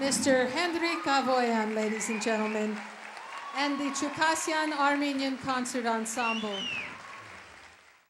Mr. Hendrik Avoyan, ladies and gentlemen, and the Chukasian Armenian Concert Ensemble.